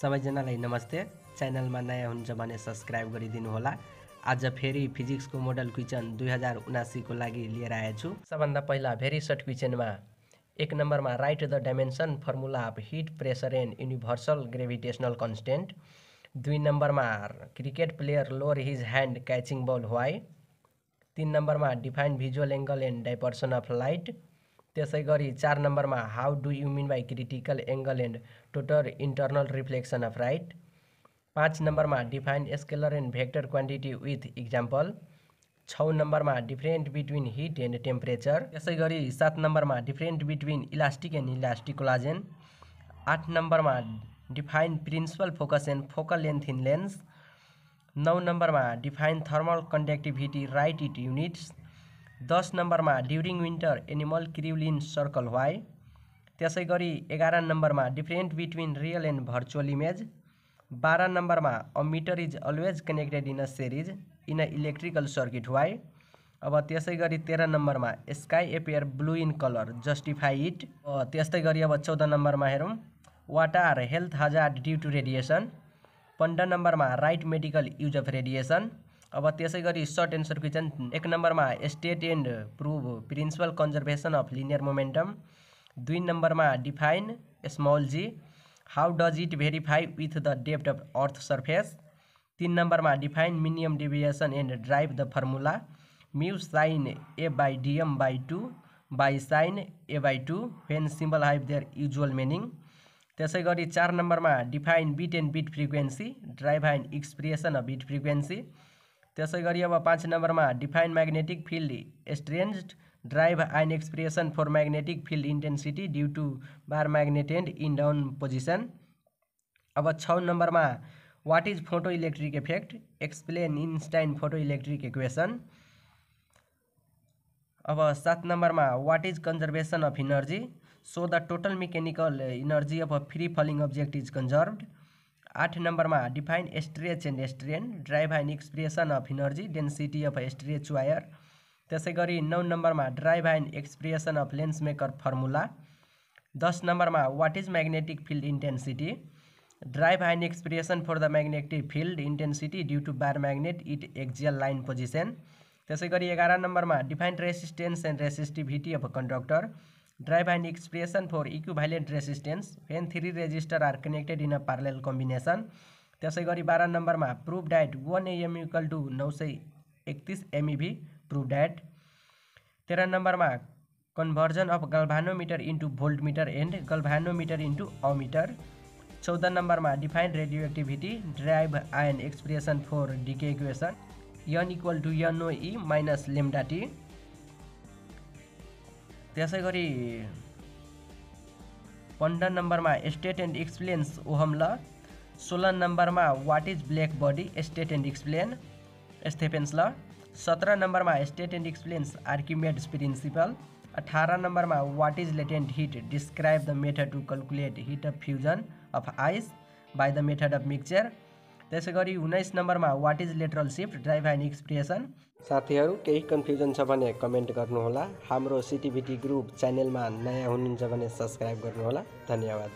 सबैजनालाई नमस्ते। च्यानलमा नयाँ हुनुहुन्छ भने सब्सक्राइब गरिदिनु होला आज फेरि फिजिक्सको मोडल क्वेसन दुई हजार उनासीको लागि लिएर आएछु सबभन्दा पहिला भेरी सर्ट क्वेसनमा एक नम्बरमा write the dimension formula of heat pressure and universal gravitational constant. दुई नम्बरमा cricket player lowers his hand catching ball why तिन नम्बरमा define visual angle and dispersion of light. त्यसै गरी चार नम्बरमा how do you mean by critical angle and total internal reflection of light पाँच नम्बरमा define scalar and vector quantity with example छ नम्बरमा different between heat and temperature त्यसै गरी सात नम्बरमा different between elastic and elastic collision आठ नम्बरमा define principal focus and focal length in lens नौ नम्बरमा define thermal conductivity write it units दस नम्बरमा during winter animal curl in circle why त्यसै गरी एघार नम्बरमा different between real and virtual image बाह्र नम्बरमा ammeter is always connected in a series in a electrical circuit why अब त्यसै गरी तेह्र नम्बरमा sky appear blue in colour justify it त्यस्तै गरी अब चौध नम्बरमा हेरौँ what are health hazard due to radiation पन्ध्र नम्बरमा write medical use of radiation अब त्यसै गरी सर्ट एन्सर क्वेसन एक नम्बरमा state and prove principle conservation of linear momentum दुई नम्बरमा define small g how does it verify with the depth of earth surface तिन नम्बरमा define minimum deviation and derive the formula mu sine A by D M by two by sine A by two when symbol have their usual meaning त्यसै गरी चार नम्बरमा define beat and beat frequency derive and expression of beat frequency त्यसै गरी अब पाँच नम्बरमा define magnetic field strength derive and expression for magnetic field intensity due to bar magnet end in down position अब छ नम्बरमा what is photo electric effect explain Einstein photo electric equation अब सात नम्बरमा what is conservation of energy so the total mechanical energy of a free falling object is conserved आठ नम्बरमा define stretch and strain derive and expression of energy density of stretch wire त्यसै गरी नौ नम्बरमा derive and expression of lens maker formula दस नम्बरमा what is magnetic field intensity derive and expression for the magnetic field intensity due to bar magnet it axial line position त्यसै गरी एघार नम्बरमा define resistance and resistivity of conductor drive an expression for equivalent resistance. When three resistor are connected in a parallel combination त्यसै गरी बाह्र नम्बरमा prove that one A M equal to नौ सय एकतिस M E V prove that तेह्र नम्बरमा conversion of galvanometer into voltmeter and galvanometer into ammeter चौध नम्बरमा define radio activity derive an expression for decay equation N equal to N O E minus lambda T त्यसै गरी पन्ध्र नम्बरमा state and explains ohm law सोह्र नम्बरमा what is black body state and explain Stefan's law सत्र नम्बरमा state and explains Archimedes principle अठार नम्बरमा what is latent heat describe the method to calculate heat of fusion of ice by the method of mixture त्यसै गरी उन्नाइस नम्बरमा what is lateral shift derive and expression साथीहरू केही confusion छ भने कमेन्ट गर्नुहोला। हाम्रो सिटिभिटी ग्रुप च्यानलमा नयाँ हुनुहुन्छ भने सब्सक्राइब गर्नुहोला। धन्यवाद।